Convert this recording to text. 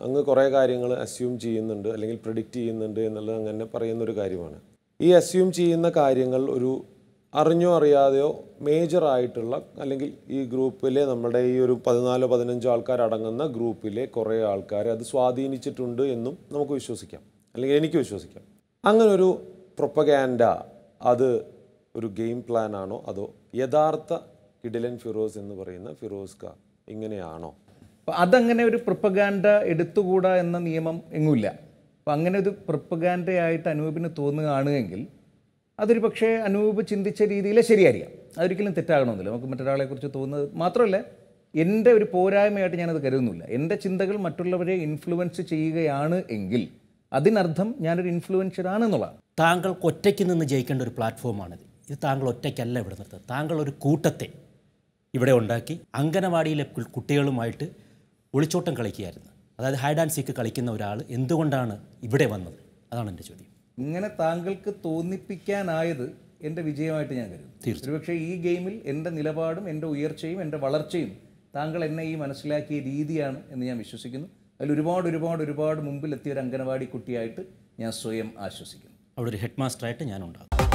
അങ്ങ് കുറേ കാര്യങ്ങൾ അസ്യൂം ചെയ്യുന്നുണ്ട് അല്ലെങ്കിൽ പ്രിഡിക്റ്റ് ചെയ്യുന്നുണ്ട് എന്നുള്ളത് അങ്ങനെ പറയുന്നൊരു കാര്യമാണ്. ഈ അസ്യൂം ചെയ്യുന്ന കാര്യങ്ങൾ ഒരു അറിഞ്ഞോ അറിയാതെയോ മേജർ ആയിട്ടുള്ള അല്ലെങ്കിൽ ഈ ഗ്രൂപ്പിലെ നമ്മുടെ ഈ ഒരു പതിനാലോ പതിനഞ്ചോ ആൾക്കാർ അടങ്ങുന്ന ഗ്രൂപ്പിലെ കുറേ ആൾക്കാർ അത് സ്വാധീനിച്ചിട്ടുണ്ട് എന്നും നമുക്ക് വിശ്വസിക്കാം. അല്ലെങ്കിൽ എനിക്ക് വിശ്വസിക്കാം. അങ്ങനെ ഒരു പ്രൊപ്പഗാൻഡ അത് ഒരു ഗെയിം പ്ലാനാണോ അതോ യഥാർത്ഥ കിഡിലൻ ഫിറോസ് എന്ന് പറയുന്ന ഫിറോസ് ക ഇങ്ങനെയാണോ? അപ്പോൾ അതങ്ങനെ ഒരു പ്രപ്പഗാൻഡ എടുത്തുകൂടാ എന്ന നിയമം എങ്ങുമില്ല. അപ്പോൾ അങ്ങനെ ഒരു പ്രപ്പഗാൻഡയായിട്ട് അനൂപിന് തോന്നുകയാണ് എങ്കിൽ അതൊരു പക്ഷേ അനൂപ് ചിന്തിച്ച രീതിയിൽ ശരിയായിരിക്കാം. അതൊരിക്കലും തെറ്റാകണമെന്നില്ല. നമുക്ക് മറ്റൊരാളെക്കുറിച്ച് തോന്നുന്നത് മാത്രമല്ല എന്റെ ഒരു പോരായ്മയായിട്ട് ഞാനത് കരുതുന്നില്ല. എന്റെ ചിന്തകൾ മറ്റുള്ളവരെ ഇൻഫ്ലുവൻസ് ചെയ്യുകയാണ് എങ്കിൽ അതിനർത്ഥം ഞാനൊരു ഇൻഫ്ലുവൻസർ ആണെന്നുള്ളതാണ് താങ്കൾക്ക് ഒറ്റയ്ക്ക് നിന്ന് ജയിക്കേണ്ട ഒരു പ്ലാറ്റ്ഫോമാണിത്. ഇത് താങ്കൾ ഒറ്റയ്ക്കല്ല ഇവിടെ നിർത്തുന്നത്. താങ്കൾ ഒരു കൂട്ടത്തെ ഇവിടെ ഉണ്ടാക്കി അങ്കനവാടിയിലെ കുട്ടികളുമായിട്ട് ഒളിച്ചോട്ടം കളിക്കുകയായിരുന്നു. അതായത് ഹൈഡ് ആൻഡ് സീക്ക് കളിക്കുന്ന ഒരാൾ എന്തുകൊണ്ടാണ് ഇവിടെ വന്നത്? അതാണ് എന്റെ ചോദ്യം. ഇങ്ങനെ താങ്കൾക്ക് തോന്നിപ്പിക്കാനായത് എന്റെ വിജയമായിട്ട് ഞാൻ കരുതുന്നു. പക്ഷേ ഈ ഗെയിമിൽ എന്റെ നിലപാടും എന്റെ ഉയർച്ചയും എന്റെ വളർച്ചയും താങ്കൾ എന്നെ ഈ മനസ്സിലാക്കിയ രീതിയാണ് എന്ന് ഞാൻ വിശ്വസിക്കുന്നു. അതിൽ ഒരുപാട് ഒരുപാട് ഒരുപാട് മുമ്പിലെത്തിയ ഒരു അംഗനവാടി കുട്ടിയായിട്ട് ഞാൻ സ്വയം ആശ്വസിക്കുന്നു. അവിടെ ഒരു ഹെഡ് മാസ്റ്ററായിട്ട് ഞാനുണ്ടാകും